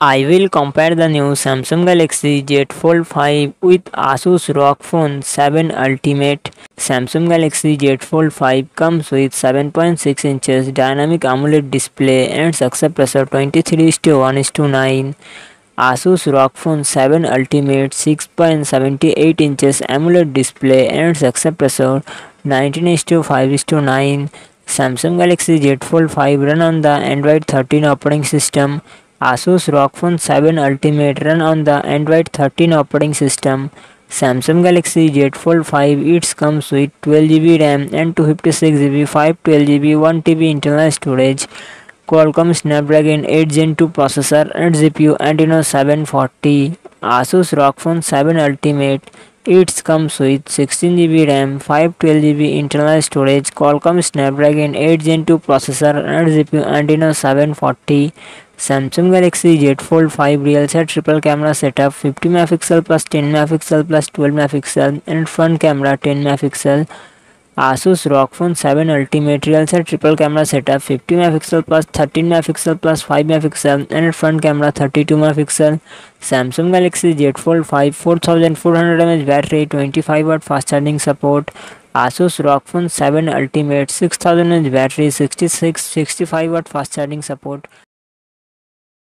I will compare the new Samsung Galaxy Z Fold 5 with Asus ROG Phone 7 Ultimate. Samsung Galaxy Z Fold 5 comes with 7.6 inches dynamic AMOLED display and success pressure 23 1 9. Asus ROG Phone 7 Ultimate 6.78 inches AMOLED display and success pressure 19 5 9. Samsung Galaxy Z Fold 5 run on the Android 13 operating system. Asus ROG Phone 7 Ultimate run on the Android 13 operating system. Samsung Galaxy Z Fold 5 it comes with 12GB RAM and 256GB 512GB 1TB internal storage. Qualcomm Snapdragon 8 Gen 2 processor and GPU Adreno 740. Asus ROG Phone 7 Ultimate it comes with 16GB RAM, 512GB internal storage, Qualcomm Snapdragon 8 Gen 2 processor and GPU Adreno 740. Samsung Galaxy Z Fold 5 real set triple camera setup 50 megapixel plus 10 megapixel plus 12 megapixel and front camera 10 megapixel. Asus ROG Phone 7 Ultimate real set triple camera setup 50 megapixel plus 13 megapixel plus 5 megapixel and front camera 32 megapixel. Samsung Galaxy Z Fold 5 4400 mAh battery 25 watt fast charging support. Asus ROG Phone 7 Ultimate 6000 mAh battery 66 65 watt fast charging support.